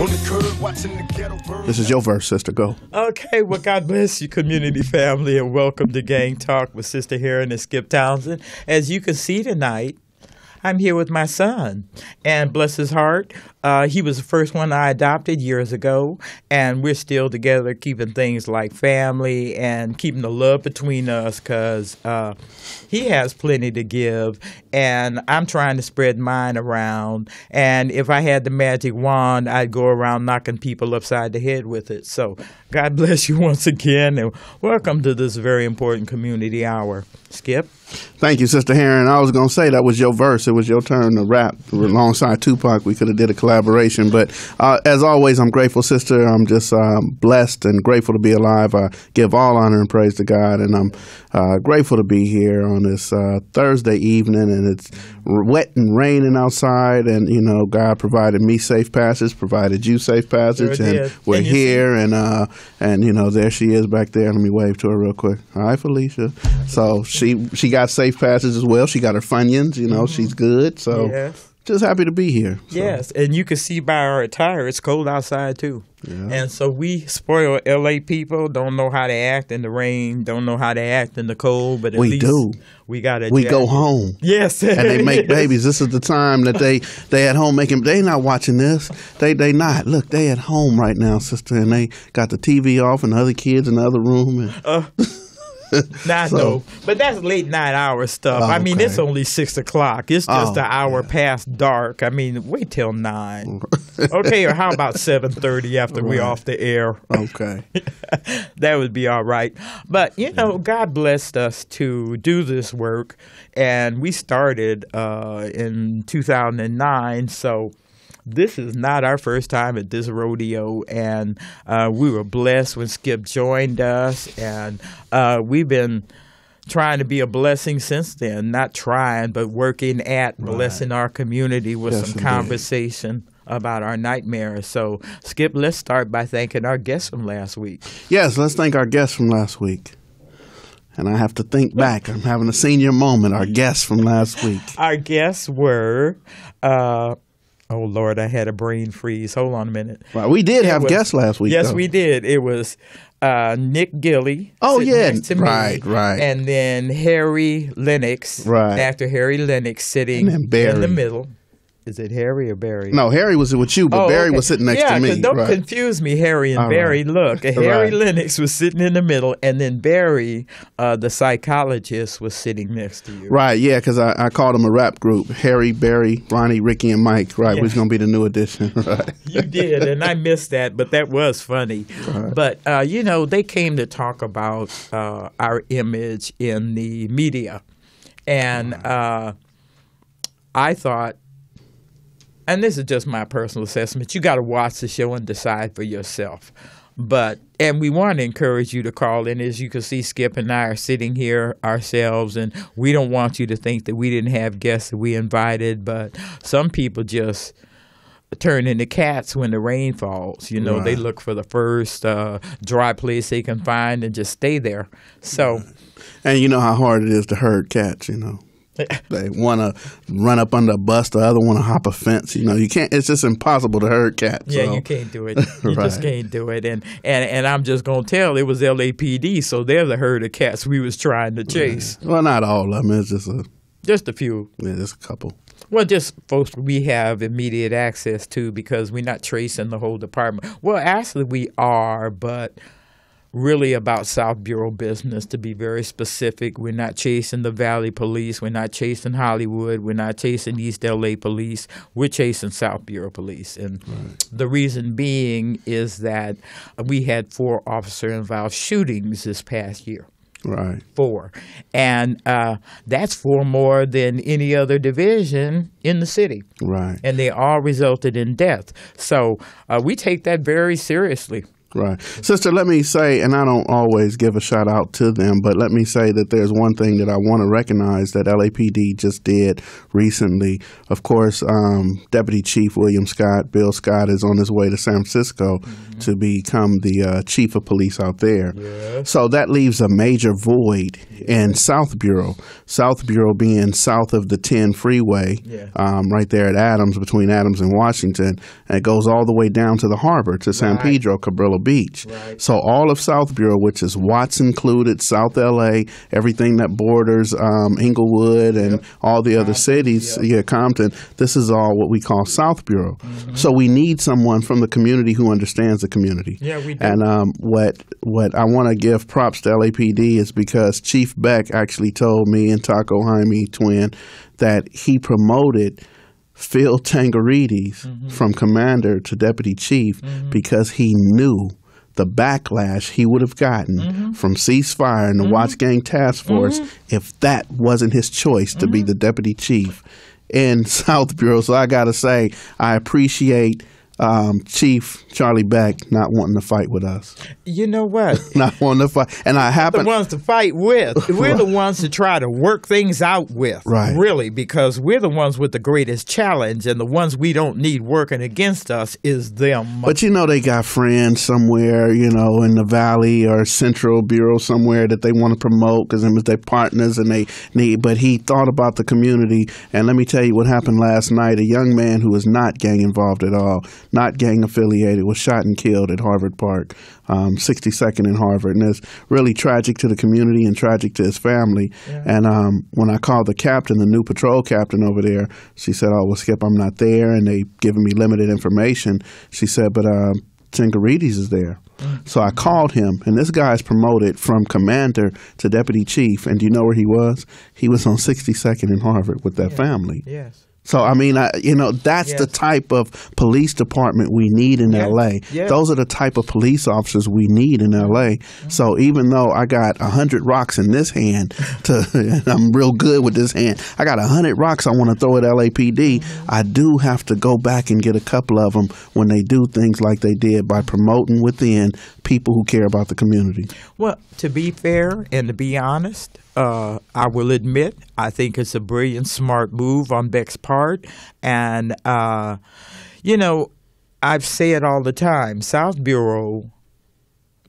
This is your verse, sister. Go. Okay, well, God bless you, community family, and welcome to Gang Talk with Sister Herron and Skipp Townsend. As you can see tonight, I'm here with my son, and bless his heart, uh, he was the first one I adopted years ago, and we're still together, keeping things like family and keeping the love between us because uh, he has plenty to give, and I'm trying to spread mine around. And if I had the magic wand, I'd go around knocking people upside the head with it. So, God bless you once again, and welcome to this very important community hour. Skipp? Thank you, Sister Herron. I was going to say that was your verse. It was your turn to rap alongside Tupac. We could have did a collaboration. But uh, as always, I'm grateful, Sister. I'm just um, blessed and grateful to be alive. I give all honor and praise to God. And I'm uh, grateful to be here on this uh, Thursday evening. And it's wet and raining outside. And, you know, God provided me safe passage, provided you safe passage. Sure and did. we're And here. And, uh, and, you know, there she is back there. Let me wave to her real quick. Hi, Felicia. So she, she got safe passage as well. She got her Funyuns. You know, she's mm-hmm. good. So Yes. just happy to be here. So, Yes, and you can see by our attire, it's cold outside too. And so we spoil LA people, don't know how to act in the rain, don't know how to act in the cold, but at We least do. we got a We go home. Yes. and they make babies. This is the time that they they at home making. They not watching this. They they not. Look, they at home right now, sister, and they got the TV off and the other kids in the other room. And, uh, Nah, So- no, but that's late night hour stuff. Oh, I mean, okay. it's only six o'clock. It's just Oh, an hour past dark. I mean, wait till nine. okay, or how about seven thirty after we Right. off the air? okay, that would be all right. But you know, God blessed us to do this work, and we started uh, in 2009. So this is not our first time at this rodeo, and uh, we were blessed when Skipp joined us, and uh, we've been. Trying to be a blessing since then, not trying, but working at blessing our community with Yes, some indeed. conversation about our nightmares. So, Skipp, let's start by thanking our guests from last week. yes. Let's thank our guests from last week. And I have to think back. I'm having a senior moment. Our guests from last week. Our guests were, uh, oh Lord, I had a brain freeze. Hold on a minute. Right, we did have was- guests last week. yes, though. we did. It was uh, Nick Gilly. Oh, yeah. next to me, Right, right. And then Harry Lennox. Right. after Harry Lennox sitting And then Barry. in the middle. Is it Harry or Barry? No, Harry was with you, but Oh, Barry okay. was sitting next yeah, to me. don't right. confuse me, Harry and All Barry. right. Look, Harry Right. Lennox was sitting in the middle, and then Barry, uh, the psychologist, was sitting next to you. Right, yeah, because I, I called them a rap group. Harry, Barry, Ronnie, Ricky, and Mike. Right, Yeah. was going to be the new addition. Right. You did, and I missed that, but that was funny. But uh, you know, they came to talk about uh, our image in the media, and uh, I thought, and this is just my personal assessment. You got to watch the show and decide for yourself. But and we want to encourage you to call in. As you can see, Skip and I are sitting here ourselves, and we don't want you to think that we didn't have guests that we invited. But some people just turn into cats when the rain falls. You know, they look for the first uh, dry place they can find and just stay there. So, And you know how hard it is to herd cats, you know. They want to run up under a bus, the other want to hop a fence. You know, you can't, it's just impossible to herd cats. yeah, so- you can't do it. You just can't do it. And, and and I'm just gonna tell it was LAPD, so they're the herd of cats we was trying to chase. Well, not all of them. It's just a, Just a few. yeah, just a couple. Well, just folks we have immediate access to because we're not tracing the whole department. Well, actually, we are, but really about South Bureau business to be very specific. We're not chasing the Valley Police. We're not chasing Hollywood. We're not chasing East LA Police. We're chasing South Bureau Police. And the reason being is that we had four officer involved shootings this past year Right. four, and uh, that's four more than any other division in the city, Right. and they all resulted in death. So uh, we take that very seriously. Right. Sister, let me say, and I don't always give a shout out to them, but let me say that there's one thing that I want to recognize that LAPD just did recently. Of course, um, Deputy Chief William Scott, Bill Scott, is on his way to San Francisco mm-hmm. to become the uh, chief of police out there. Yes. So that leaves a major void in South Bureau. South Bureau being south of the 10 freeway, yeah. um, right there at Adams, between Adams and Washington. And it goes all the way down to the harbor, to San right. Pedro, Cabrillo Beach. Right. So all of South Bureau, which is Watts included, South LA, everything that borders um, Inglewood and yep. all the other cities, yep. yeah, Compton, this is all what we call South Bureau. Mm-hmm. So we need someone from the community who understands the community. Yeah, we do. And um, what what I want to give props to LAPD is because Chief Beck actually told me and Taco Jaime twin that he promoted Phil Tingirides mm-hmm. from commander to deputy chief mm-hmm. because he knew the backlash he would have gotten mm-hmm. from ceasefire and the mm-hmm. Watts Gang Task Force mm-hmm. if that wasn't his choice to be mm-hmm. the deputy chief in South Bureau. So I got to say, I appreciate um, Chief Charlie Beck not wanting to fight with us. You know what? not wanting to fight, and I happen the ones to fight with. We're the ones to try to work things out with. Right. Really, because we're the ones with the greatest challenge, and the ones we don't need working against us is them. But you know, they got friends somewhere, you know, in the Valley or Central Bureau somewhere that they want to promote because them is their partners, and they need. But he thought about the community, and let me tell you what happened last night. A young man who was not gang involved at all not gang affiliated, was shot and killed at Harvard Park, um, 62nd in Harvard. And it's really tragic to the community and tragic to his family. Yeah. And um, when I called the captain, the new patrol captain over there, she said, Oh, well, Skipp, I'm not there. And they given me limited information. She said, But uh, is there. So I called him, and this guy is promoted from commander to deputy chief. And do you know where he was? He was on 62nd in Harvard with that family. Yes. So I mean, I, you know, that's yes. the type of police department we need in yes. LA. Yes. Those are the type of police officers we need in LA. Mm-hmm. So even though I got a hundred rocks in this hand, to I'm real good with this hand. I got a hundred rocks I want to throw at LAPD. Mm-hmm. I do have to go back and get a couple of them when they do things like they did by promoting within people who care about the community. Well, to be fair and to be honest, uh, I will admit, I think it's a brilliant, smart move on Beck's part. And, uh, you know, I've said it all the time South Bureau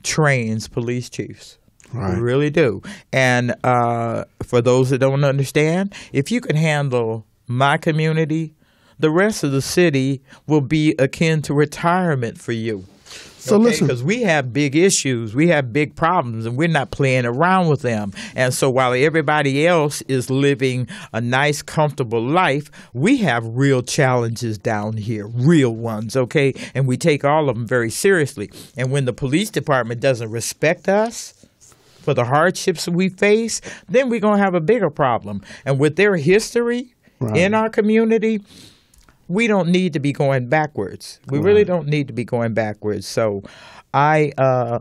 trains police chiefs. Right. We really do. And uh, for those that don't understand, if you can handle my community, the rest of the city will be akin to retirement for you. So okay? listen, because we have big issues, we have big problems, and we're not playing around with them. And so while everybody else is living a nice, comfortable life, we have real challenges down here, real ones. Okay, and we take all of them very seriously. And when the police department doesn't respect us for the hardships we face, then we're gonna have a bigger problem. And with their history right. in our community we don't need to be going backwards. We right. really don't need to be going backwards. So, I uh,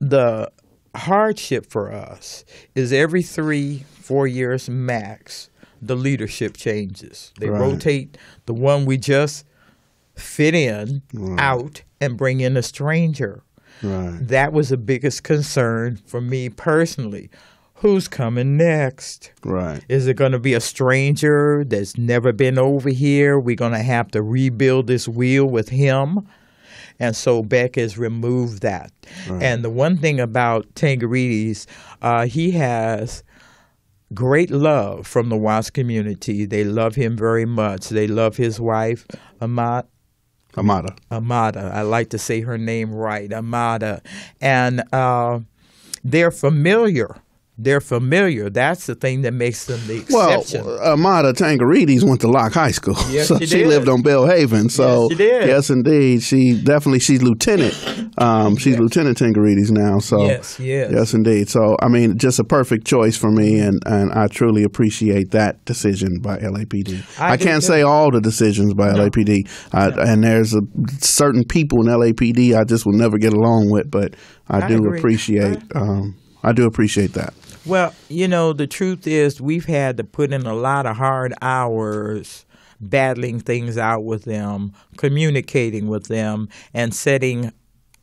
the hardship for us is every three, four years max, the leadership changes. They right. rotate the one we just fit in right. out and bring in a stranger. Right. That was the biggest concern for me personally who's coming next? Right. Is it going to be a stranger that's never been over here? We're going to have to rebuild this wheel with him. And so Beck has removed that. Right. And the one thing about Tingirides, uh, he has great love from the Watts community. They love him very much. They love his wife, Amat. Amada. Amada. I like to say her name right, Amada. And uh, they're familiar they're familiar. That's the thing that makes them the exception. Well, Amada Tingirides went to Locke High School, yes, so she, she lived on Belhaven. So yes, she did. yes, indeed, she definitely she's lieutenant. Um, she's yes. Lieutenant Tingirides now. So yes, yes, yes, indeed. So I mean, just a perfect choice for me, and and I truly appreciate that decision by LAPD. I, I can't say all the decisions by no. LAPD, I, no. and there's a, certain people in LAPD I just will never get along with, but I, I do agree. appreciate. Um, I do appreciate that. Well, you know, the truth is we've had to put in a lot of hard hours battling things out with them, communicating with them, and setting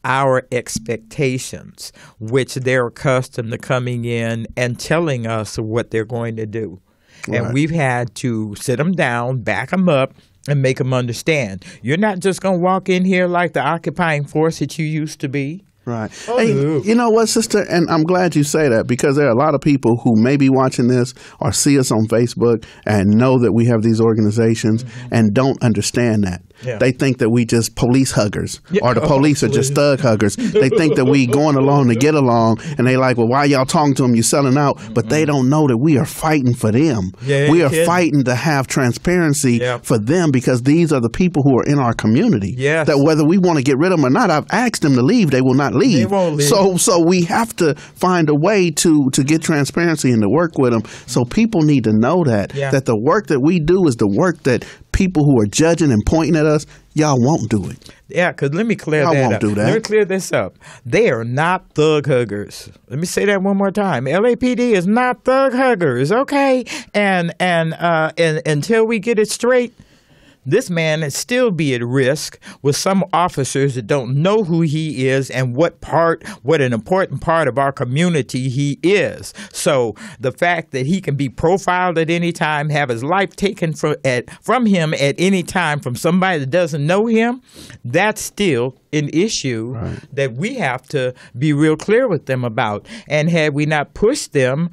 our expectations, which they're accustomed to coming in and telling us what they're going to do. And we've had to sit them down, back them up, and make them understand. You're not just going to walk in here like the occupying force that you used to be. Right. Oh, Hey, no. you know what, sister? And I'm glad you say that because there are a lot of people who may be watching this or see us on Facebook and know that we have these organizations mm-hmm. and don't understand that. Mm-hmm. Yeah. They think that we just police huggers Yeah. or the police are just thug huggers. They think that we going along to get along and they like, well, why y'all talking to them? You selling out. But they don't know that we are fighting for them. Mm-hmm. Yeah, we are kidding. fighting to have transparency for them because these are the people who are in our community. Yes. That whether we want to get rid of them or not, I've asked them to leave. They will not leave. They won't leave. So so we have to find a way to to get transparency and to work with them. So people need to know that that the work that we do is the work that people who are judging and pointing at us, y'all won't do it. Yeah, because let me clear I that won't up. do that. Let me clear this up. They are not thug huggers. Let me say that one more time. LAPD is not thug huggers, okay? And and uh, and until we get it straight, this man is still be at risk with some officers that don't know who he is and what part, what an important part of our community he is. So the fact that he can be profiled at any time, have his life taken from at from him at any time from somebody that doesn't know him, that's still an issue that we have to be real clear with them about. And had we not pushed them,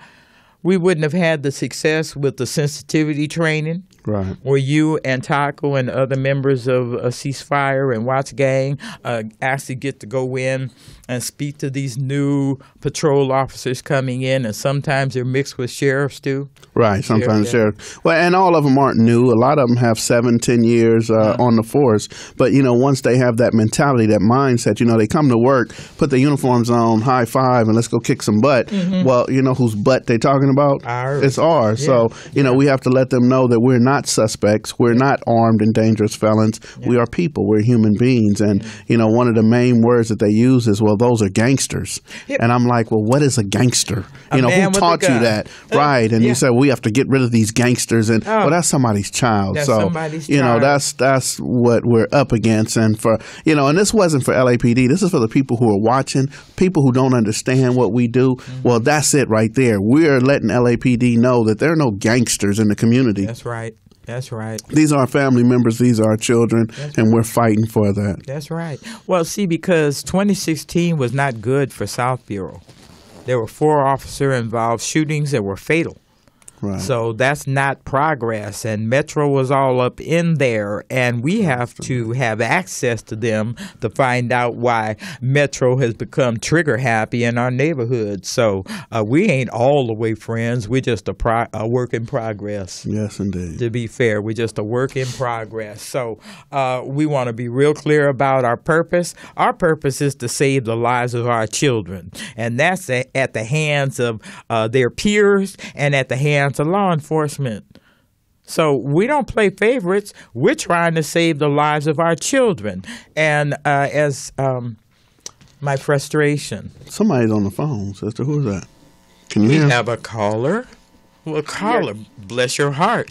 we wouldn't have had the success with the sensitivity training Right. where you and Taco and other members of a ceasefire and Watts Gang uh, actually get to go in and speak to these new patrol officers coming in, and sometimes they're mixed with sheriffs too. Right, sometimes yeah. sheriff. Well, and all of them aren't new. A lot of them have seven, ten years uh, on the force. But you know, once they have that mentality, that mindset, you know, they come to work, put their uniforms on, high five, and let's go kick some butt. Well, you know whose butt they talking about? Ours. It's ours. So you know, we have to let them know that we're not suspects. We're not armed and dangerous felons. We are people. We're human beings. And you know, one of the main words that they use is, "Well, those are gangsters." Yep. And I'm like, "Well, what is a gangster? A you know, who taught you that?" Uh, Right? And yeah. you said we have to get rid of these gangsters and Oh. well that's somebody's child That's so somebody's you know child. that's that's what we're up against and for you know and this wasn't for LAPD this is for the people who are watching people who don't understand what we do Mm-hmm. well that's it right there we're letting LAPD know that there are no gangsters in the community That's right. That's right. these are our family members these are our children and we're fighting for that That's right. Well, see, because 2016 was not good for South Bureau. There were four officer involved shootings that were fatal. Right So that's not progress. And Metro was all up in there. And we have to have access to them to find out why Metro has become trigger happy in our neighborhood. So uh, we ain't all the way friends. We're just a, pro- a work in progress. yes indeed To be fair, we're just a work in progress. So uh, we want to be real clear about our purpose. Our purpose is to save the lives of our children, and that's at the hands of uh, their peers and at the hands of law enforcement. So we don't play favorites. We're trying to save the lives of our children. And uh, as um, my frustration, somebody's on the phone sister who's that can you we hear have a caller. Well, caller, bless your heart.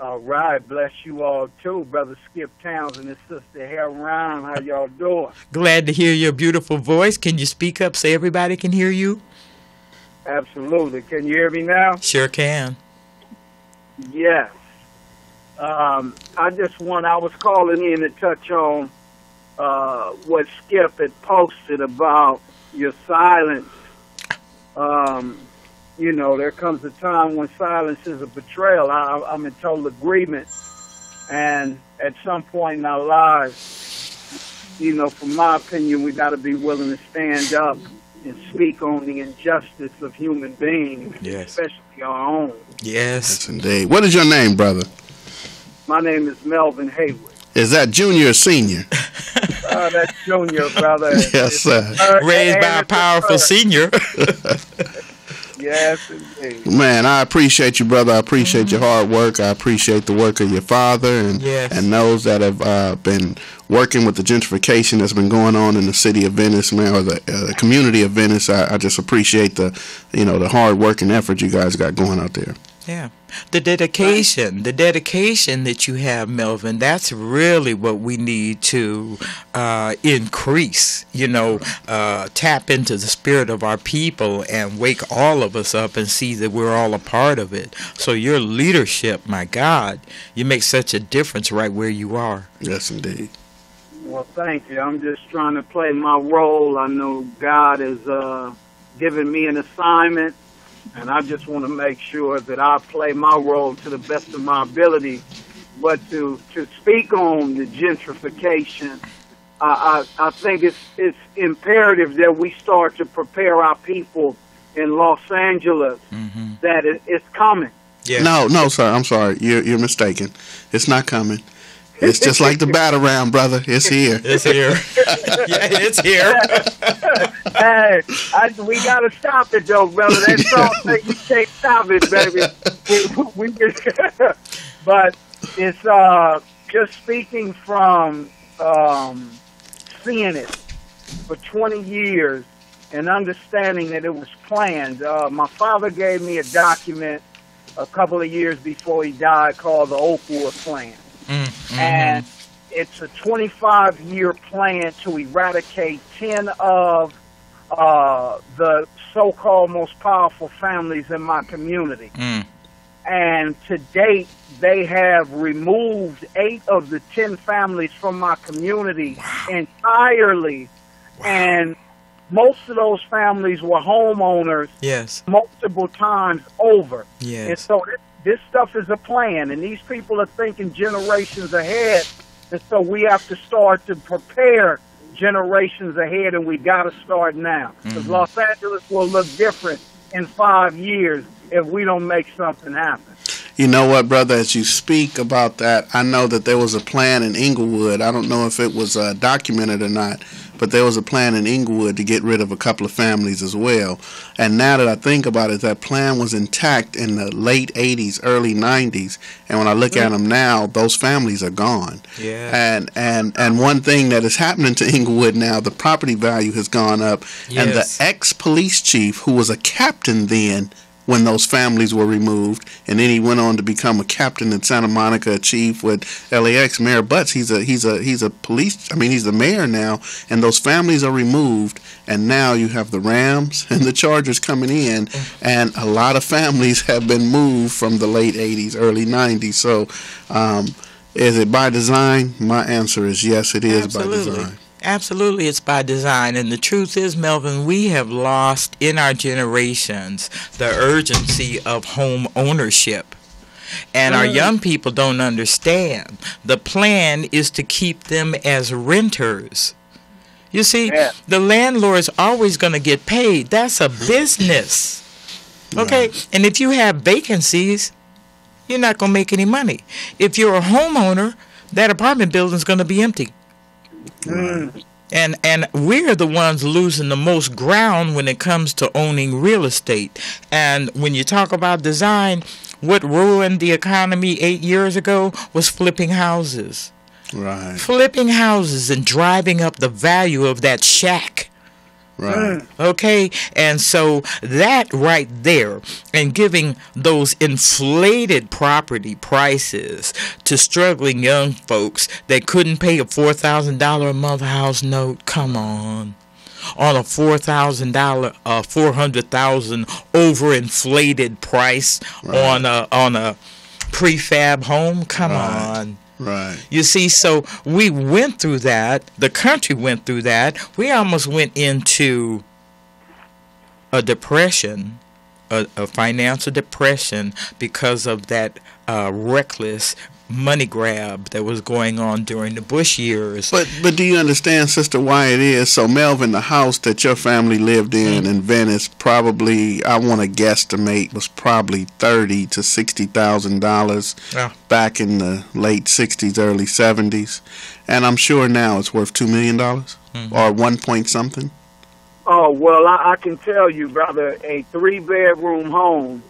All right, bless you all too, brother Skipp Townsend and sister Harold Ryan. How y'all doing? Glad to hear your beautiful voice. Can you speak up so everybody can hear you? Absolutely. Can you hear me now? Sure can. Yes. Um, I just want. I was calling in to touch on uh, what Skipp had posted about your silence. Um, you know, there comes a time when silence is a betrayal. I, I'm in total agreement. And at some point in our lives, you know, from my opinion, we got to be willing to stand up and speak on the injustice of human beings, Yes. especially our own. Yes. yes indeed what is your name brother My name is Melvin Haywood. is that junior or senior Uh, that's Junior, brother. yes sir Uh, Raised by a powerful senior. Yes, indeed. Man, I appreciate you, brother. I appreciate your hard work. I appreciate the work of your father and Yes. and those that have uh, been working with the gentrification that's been going on in the city of Venice, man, or the uh, community of Venice. I, I just appreciate the, you know, the hard work and effort you guys got going out there. Yeah. The dedication, the dedication that you have, Melvin, that's really what we need to uh, increase. You know, uh, tap into the spirit of our people and wake all of us up and see that we're all a part of it. So, your leadership, my God, you make such a difference right where you are. Yes, indeed. Well, thank you. I'm just trying to play my role. I know God has uh, given me an assignment, and I just want to make sure that I play my role to the best of my ability. But to to speak on the gentrification, I I, I think it's it's imperative that we start to prepare our people in Los Angeles mm-hmm. that it, it's coming. Yeah. No, no, sir. I'm sorry. You're you're mistaken. It's not coming. It's just like the battle round, brother. It's here. It's here. yeah, it's here. hey, I, we gotta stop it though, brother. That song thing, you can't stop it, baby. We, we just, but it's uh, just speaking from um, seeing it for 20 years and understanding that it was planned. Uh, my father gave me a document a couple of years before he died called the Oakwood Plan Mm, and it's a 25 year plan to eradicate 10 of uh, the so called most powerful families in my community. mm, And to date, they have removed eight of the 10 families from my community entirely. And most of those families were homeowners yes. multiple times over. Yes. And so this, this stuff is a plan, and these people are thinking generations ahead. And so we have to start to prepare generations ahead, and we got to start now. Because Los Angeles will look different in five years if we don't make something happen. You know what, brother? As you speak about that, I know that there was a plan in Inglewood. I don't know if it was uh, documented or not, but there was a plan in Inglewood to get rid of a couple of families as well. And now that I think about it, that plan was intact in the late 80s, early 90s. And when I look at mm. them now, those families are gone. Yeah. And and and one thing that is happening to Inglewood now, the property value has gone up, and the ex police chief, who was a captain then when those families were removed, and then he went on to become a captain in Santa Monica, a chief with LAX. Mayor Butts, he's a he's a he's a police. I mean, he's the mayor now, and those families are removed, and now you have the Rams and the Chargers coming in, and a lot of families have been moved from the late '80s, early '90s. So. Um, is it by design? My answer is yes, it is by design. Absolutely, it's by design. And the truth is, Melvin, we have lost in our generations the urgency of home ownership. And our young people don't understand. The plan is to keep them as renters. You see, Yeah. the landlord's always going to get paid. That's a business. Okay? And if you have vacancies, you're not going to make any money. If you're a homeowner, that apartment building's going to be empty. Mm. And and we're the ones losing the most ground when it comes to owning real estate. And when you talk about design, what ruined the economy 8 years ago was flipping houses. Right, Flipping houses and driving up the value of that shack. Right. Okay, and so that right there, and giving those inflated property prices to struggling young folks that couldn't pay a four thousand dollar a month house note. Come on, on a four thousand dollar, uh, four hundred thousand overinflated price on a on a prefab home. Come Right. on. Right. You see, so we went through that. The country went through that. We almost went into a depression, a, a financial depression, because of that uh, reckless money grab that was going on during the Bush years. But but do you understand, sister, why it is? So Melvin, the house that your family lived in mm-hmm. in Venice, probably I want to guesstimate was probably thirty to sixty thousand dollars Yeah. back in the late sixties, early seventies, and I'm sure now it's worth two million dollars mm-hmm. or one point something. Oh, well, I, I can tell you, brother, a three bedroom home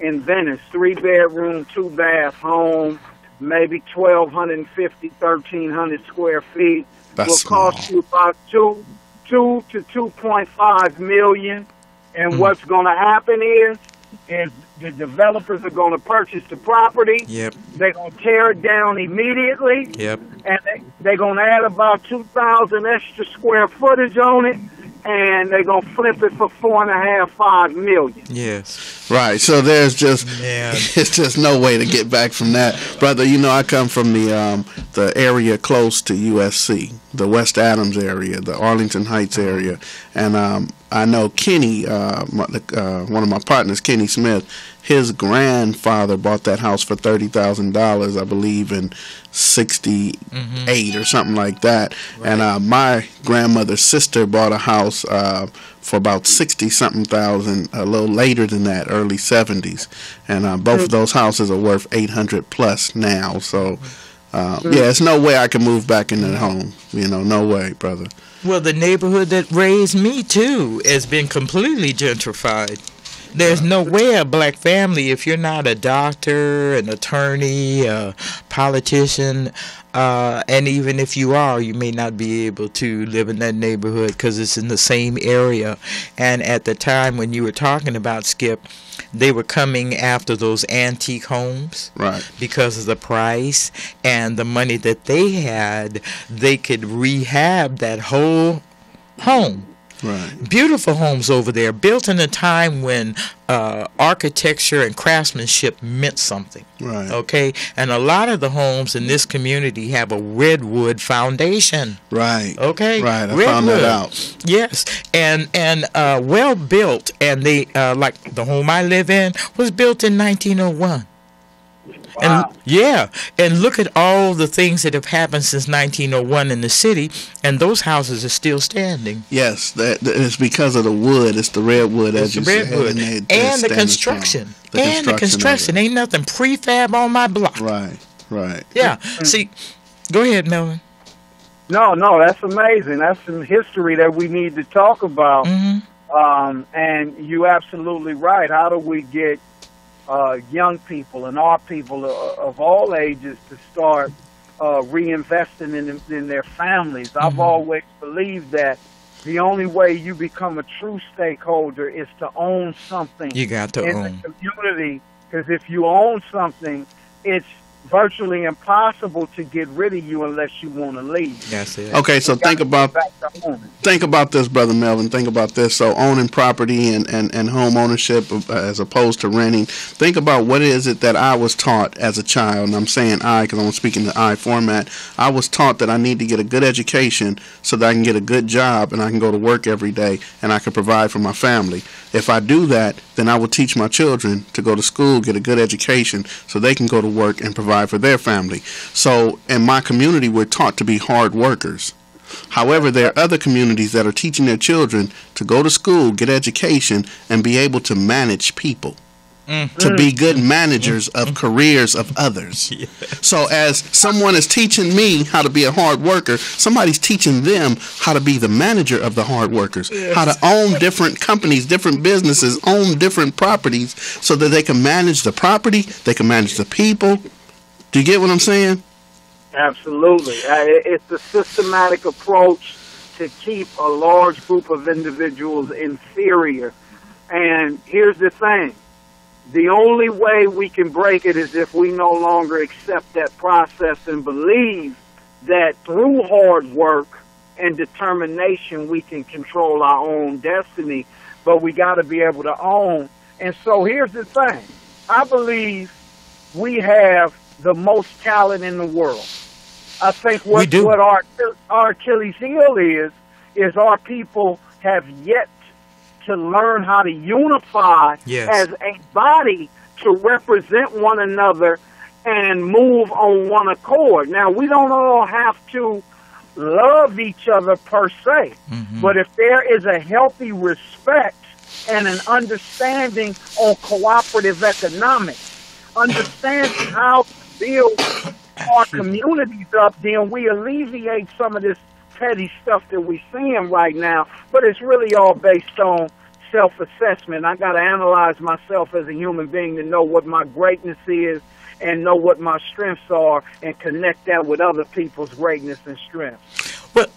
in Venice, three bedroom, two bath home, maybe 1,250, 1,300 square feet, That's will cost you about two, two to 2.5 million. And Mm. what's going to happen is is the developers are going to purchase the property. Yep. They're going to tear it down immediately, Yep. and they, they're going to add about 2,000 extra square footage on it, and they're going to flip it for four and a half, five million. Yes. Right. So there's just Man. it's just no way to get back from that, brother. You know, I come from the um, the area close to USC, the West Adams area, the Arlington Heights area, and um, I know Kenny, uh, my, uh, one of my partners, Kenny Smith. His grandfather bought that house for thirty thousand dollars, I believe, in '68 or something like that. And uh, my grandmother's sister bought a house uh, for about sixty something thousand a little later than that, early seventies. And uh, both of those houses are worth eight hundred plus now. So. Uh, yeah, it's no way I can move back into that home. You know, no way, brother. Well, the neighborhood that raised me too has been completely gentrified. There's no way a black family, if you're not a doctor, an attorney, a politician, uh, and even if you are, you may not be able to live in that neighborhood because it's in the same area. And at the time when you were talking about Skipp, they were coming after those antique homes Right. because of the price and the money that they had, they could rehab that whole home. Right. Beautiful homes over there, built in a time when uh, architecture and craftsmanship meant something. Right. Okay, and a lot of the homes in this community have a redwood foundation. Right. Okay, Right. I found that out. Yes, and and uh, well built, and they uh, like the home I live in was built in 1901. Wow. And yeah, and look at all the things that have happened since 1901 in the city, and those houses are still standing. Yes, that, that it's because of the wood. It's the redwood, as It's the you said, redwood and, they- they and the construction. The and the construction. Ain't nothing prefab on my block. Right. Right. Yeah. See, go ahead, Melvin. No, no, that's amazing. That's some history that we need to talk about. hmm Um, and you're absolutely right. How do we get uh, young people and our people of all ages to start uh, reinvesting in, in their families? I've always believed that the only way you become a true stakeholder is to own something You got to in own. the community. Because if you own something, it's virtually impossible to get rid of you unless you want to leave. That's it. Okay, so think about back to owning. think about this, brother Melvin. Think about this. So owning property and, and, and home ownership uh, as opposed to renting. Think about what is it that I was taught as a child. And I'm saying I because I'm speaking the I format. I was taught that I need to get a good education so that I can get a good job and I can go to work every day and I can provide for my family. If I do that, then I will teach my children to go to school, get a good education so they can go to work and provide for their family. So in my community, we're taught to be hard workers. However, there are other communities that are teaching their children to go to school, get education, and be able to manage people. Mm. To be mm. good managers of mm. careers of others. So, as someone is teaching me how to be a hard worker, somebody's teaching them how to be the manager of the hard workers, how to own different companies, different businesses, own different properties, so that they can manage the property, they can manage the people. Do you get what I'm saying? Absolutely. Uh, It's a systematic approach to keep a large group of individuals inferior. And here's the thing. The only way we can break it is if we no longer accept that process and believe that through hard work and determination we can control our own destiny, but we got to be able to own. And so here's the thing. I believe we have the most talent in the world. I think what what our our Achilles heel is is our people have yet to learn how to unify Yes. as a body to represent one another and move on one accord. Now we don't all have to love each other per se, Mhm. but if there is a healthy respect and an understanding on cooperative economics, understanding how to build our communities up, then we alleviate some of this petty stuff that we're seeing right now. But it's really all based on self-assessment. I got to analyze myself as a human being to know what my greatness is and know what my strengths are and connect that with other people's greatness and strengths. Well,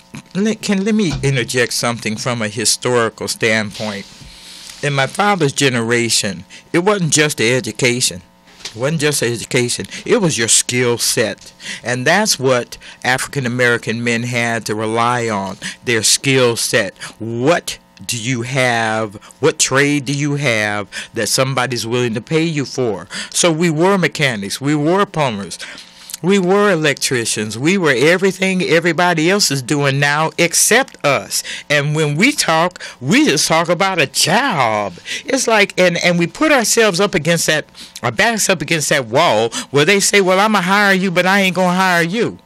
can let me interject something from a historical standpoint. In my father's generation, it wasn't just the education. It wasn't just education. It was your skill set. And that's what African American men had to rely on their skill set. What do you have? What trade do you have that somebody's willing to pay you for? So we were mechanics, we were plumbers. We were electricians. We were everything everybody else is doing now except us. And when we talk, we just talk about a job. It's like, and, and we put ourselves up against that, our backs up against that wall where they say, well, I'm going to hire you, but I ain't going to hire you.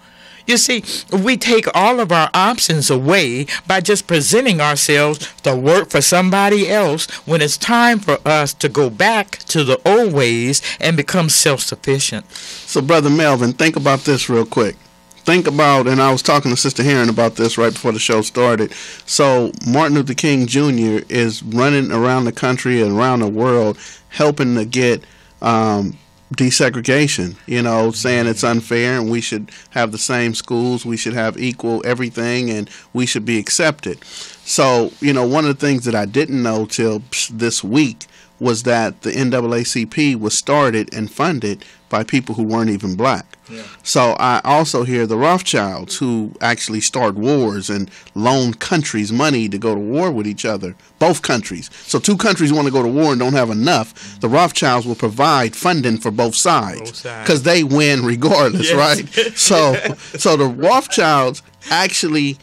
You see, we take all of our options away by just presenting ourselves to work for somebody else when it's time for us to go back to the old ways and become self sufficient. So, Brother Melvin, think about this real quick. Think about, and I was talking to Sister Herron about this right before the show started. So, Martin Luther King Jr. is running around the country and around the world helping to get um, desegregation, you know, saying it's unfair and we should have the same schools, we should have equal everything, and we should be accepted. So, you know, one of the things that I didn't know till this week was that the NAACP was started and funded by people who weren't even black. Yeah. So I also hear the Rothschilds who actually start wars and loan countries money to go to war with each other, both countries. So two countries want to go to war and don't have enough. The Rothschilds will provide funding for both sides because they win regardless, yes. right? So so the Rothschilds actually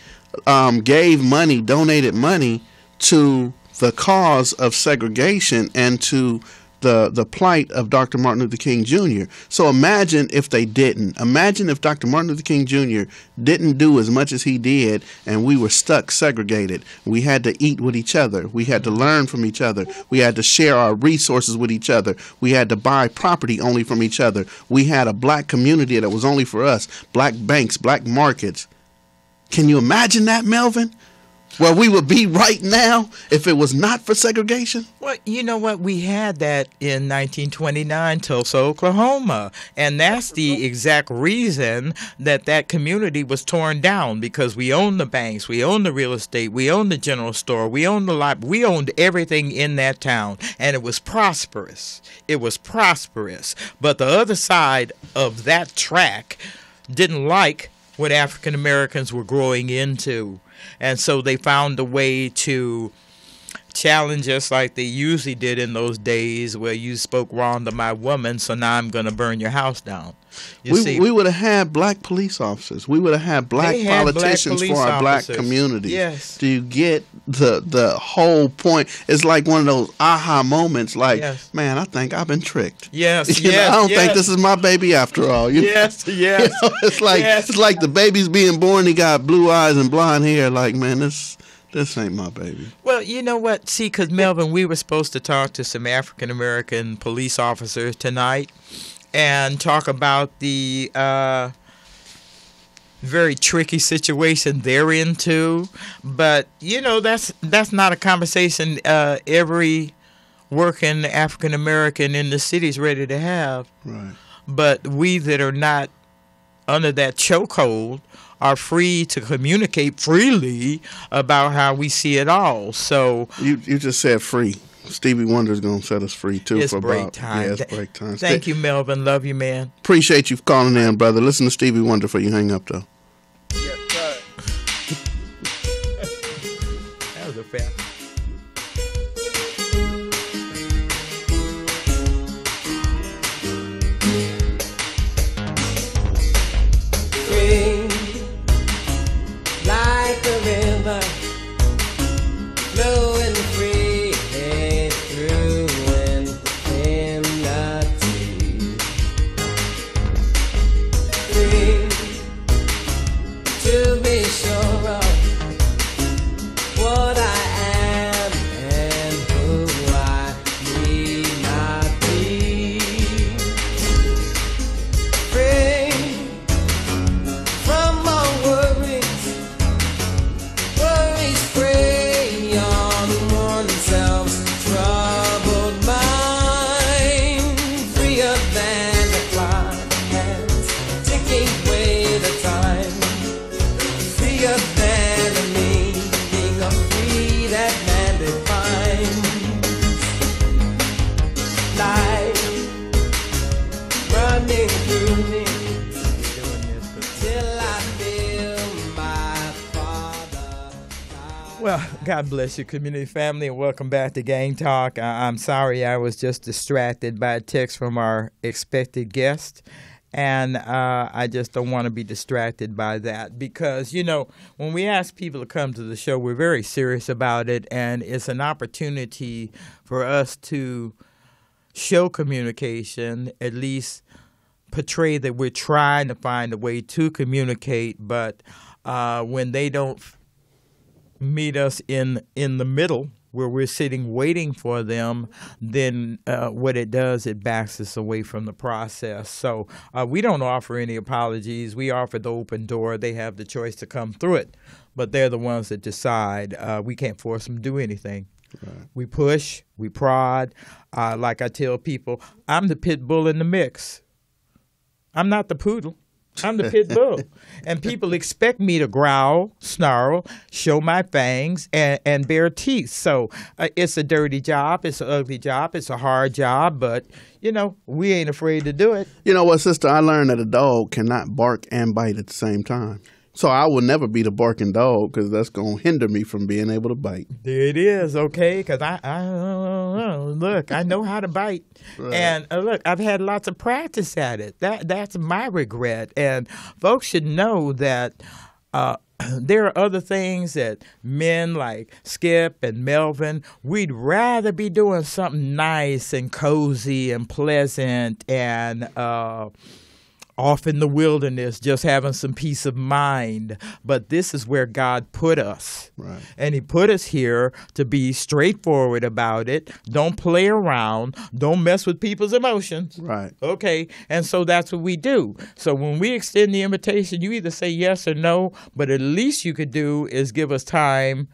um, gave money, donated money to the cause of segregation and to the the plight of Dr. Martin Luther King Jr. So imagine if they didn't. Imagine if Dr. Martin Luther King Jr. didn't do as much as he did and we were stuck segregated. We had to eat with each other. We had to learn from each other. We had to share our resources with each other. We had to buy property only from each other. We had a black community that was only for us. Black banks, black markets. Can you imagine that, Melvin? Where we would be right now if it was not for segregation? Well, you know what? We had that in 1929, Tulsa, Oklahoma. And that's the exact reason that that community was torn down because we owned the banks, we owned the real estate, we owned the general store, we owned the library, we owned everything in that town. And it was prosperous. It was prosperous. But the other side of that track didn't like what African Americans were growing into and so they found a way to challenge us like they usually did in those days where you spoke wrong to my woman, so now I'm going to burn your house down. You we, see, we would have had black police officers. We would have had black politicians black for our officers. black community. Yes. Do you get the the whole point? It's like one of those aha moments. Like, yes. man, I think I've been tricked. Yes. You yes. Know, I don't yes. think this is my baby after all. You yes. Know? Yes. You know, it's like yes. it's like the baby's being born. He got blue eyes and blonde hair. Like, man, this this ain't my baby. Well, you know what? See, because Melvin, we were supposed to talk to some African American police officers tonight and talk about the uh, very tricky situation they're into. But you know, that's that's not a conversation uh, every working African American in the city is ready to have. Right. But we that are not under that chokehold are free to communicate freely about how we see it all. So you you just said free. Stevie Wonder's gonna set us free too it's for break about time. yeah, it's break time. Thank you, Melvin. Love you, man. Appreciate you calling in, brother. Listen to Stevie Wonder for you hang up though. Well, God bless you, community family, and welcome back to Gang Talk. I- I'm sorry I was just distracted by a text from our expected guest. And uh, I just don't want to be distracted by that because, you know, when we ask people to come to the show, we're very serious about it. And it's an opportunity for us to show communication, at least portray that we're trying to find a way to communicate. But uh, when they don't meet us in in the middle where we're sitting waiting for them, then uh, what it does, it backs us away from the process. So uh, we don't offer any apologies. We offer the open door. They have the choice to come through it, but they're the ones that decide. Uh, we can't force them to do anything. We push, we prod. Uh, like I tell people, I'm the pit bull in the mix. I'm not the poodle. I'm the pit bull. and people expect me to growl, snarl, show my fangs, and, and bare teeth. So uh, it's a dirty job. It's an ugly job. It's a hard job. But, you know, we ain't afraid to do it. You know what, sister? I learned that a dog cannot bark and bite at the same time. So I will never be the barking dog because that's going to hinder me from being able to bite. There it is, okay? Because I, I look, I know how to bite, and uh, look, I've had lots of practice at it. That that's my regret, and folks should know that. Uh, there are other things that men like Skipp and Melvin, we'd rather be doing something nice and cozy and pleasant and uh, off in the wilderness, just having some peace of mind. But this is where God put us. Right. And He put us here to be straightforward about it. Don't play around. Don't mess with people's emotions. Right. Okay. And so that's what we do. So when we extend the invitation, you either say yes or no, but at least you could do is give us time.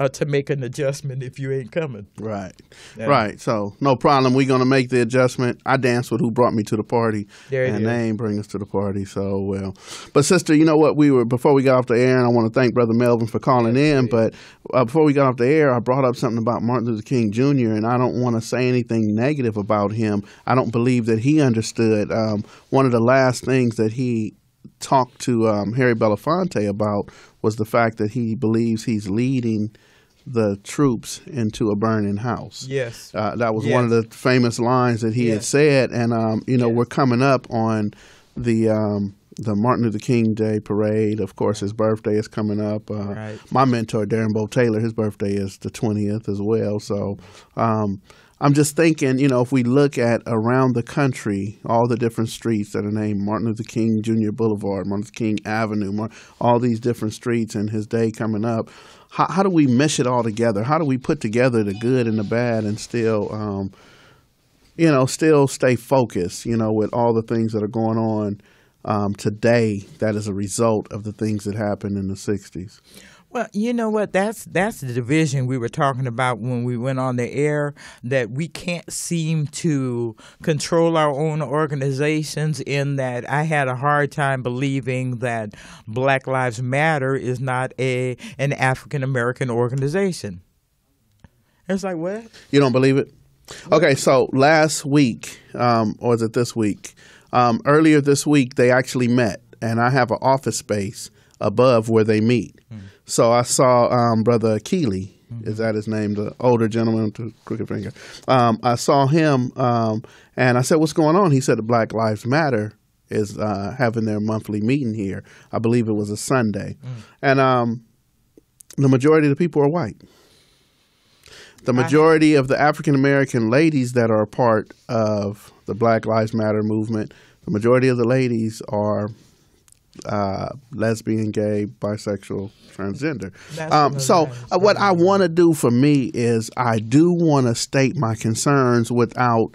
Uh, to make an adjustment if you ain't coming. Right. Yeah. Right. So no problem. We're gonna make the adjustment. I danced with who brought me to the party, There and is. they ain't bring us to the party. So well, but sister, you know what? We were before we got off the air, and I want to thank brother Melvin for calling in. But uh, before we got off the air, I brought up something about Martin Luther King Jr. and I don't want to say anything negative about him. I don't believe that he understood. Um, one of the last things that he talked to um, Harry Belafonte about was the fact that he believes he's leading the troops into a burning house. Yes. Uh, that was one of the famous lines that he had said, and um, you know Yes. we're coming up on the um, the Martin Luther King Day parade. Of course, his birthday is coming up. Uh, Right. My mentor Darren Bo Taylor, his birthday is the twentieth as well. So. Um, I'm just thinking, you know, if we look at around the country, all the different streets that are named Martin Luther King Jr. Boulevard, Martin Luther King Avenue, all these different streets, and his day coming up, how, how do we mesh it all together? How do we put together the good and the bad and still, um, you know, still stay focused, you know, with all the things that are going on um, today that is a result of the things that happened in the 60s? Well, you know what? That's that's the division we were talking about when we went on the air. That we can't seem to control our own organizations. In that, I had a hard time believing that Black Lives Matter is not a an African American organization. It's like what? You don't believe it? Okay, so last week, um, or is it this week? Um, earlier this week, they actually met, and I have an office space above where they meet. So I saw um, Brother Keeley, is that his name? The older gentleman with the crooked finger. Um, I saw him, um, and I said, "What's going on?" He said, "The Black Lives Matter." Is uh, having their monthly meeting here. I believe it was a Sunday, and um, the majority of the people are white. The majority of the African American ladies that are a part of the Black Lives Matter movement, the majority of the ladies are uh, lesbian, gay, bisexual, transgender. Um, so, uh, what I want to do for me is I do want to state my concerns without